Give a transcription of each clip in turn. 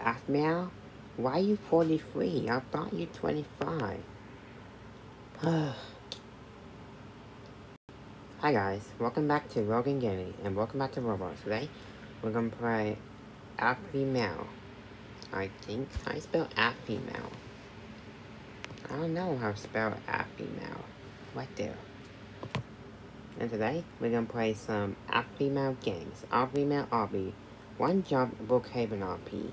Aphmau? Why are you 43? I thought you 25. Hi guys, welcome back to Logan Gaming, and welcome back to Roblox. Today, we're gonna play Aphmau. I think I spell Aphmau. I don't know how to spell Aphmau. What there. And today, we're gonna play some Aphmau games. Aphmau Obby. One Jump Brookhaven RP.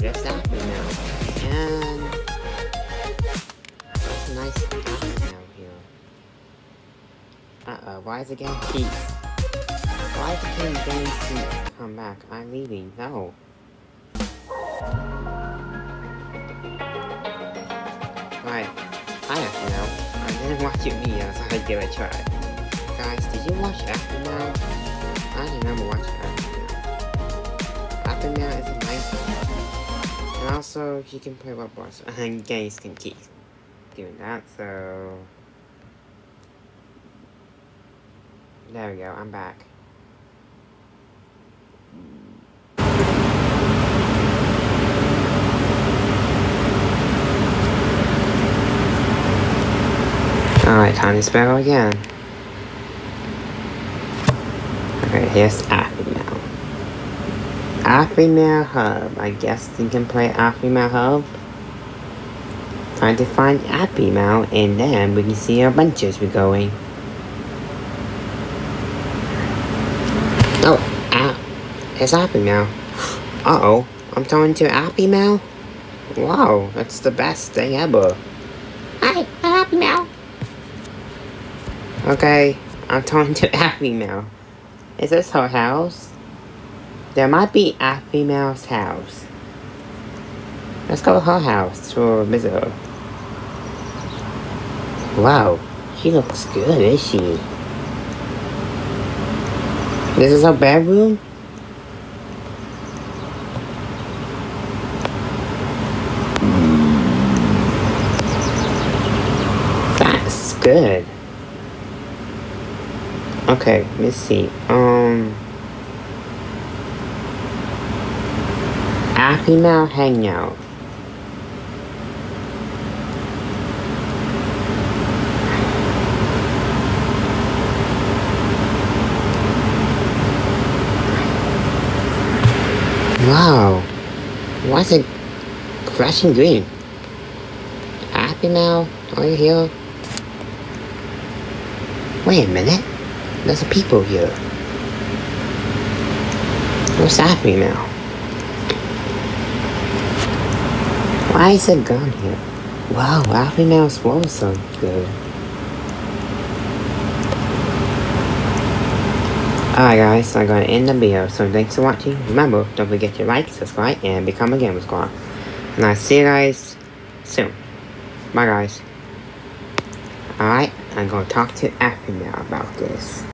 That's after that, are you up there? why is it getting peace? Why is it getting peace? Come back. I'm leaving. No. Right. I to know. I didn't watch your video, so I give it a try. Guys, did you watch Aphmau? I remember watching Aphmau. Aphmau is a nice. Also, he can play Roblox, and games can keep doing that, so... There we go, I'm back. Alright, time to spell again. Okay, here's Aphmau Hub. I guess you can play Aphmau Hub. Trying to find Aphmau, and then we can see our bunches we're going. Oh, ah, it's Aphmau. Uh-oh, I'm talking to Aphmau? Wow, that's the best thing ever. Hi, I'm Aphmau. Okay, I'm talking to Aphmau. Is this her house? There might be a female's house. Let's go to her house to visit her. Wow, she looks good, is she? This is her bedroom? That's good. Okay, let's see. Um... Aphmau Hangout. Wow. Why is it crashing green? Aphmau? Are you here? Wait a minute. There's people here. What's Aphmau? Why is it gone here? Wow, Aphmau swallows so good. Alright guys, so I'm to end the video, so thanks for watching. Remember, don't forget to like, subscribe, and become a Gamer Squad. And I'll see you guys soon. Bye guys. Alright, I'm to talk to Aphmau about this.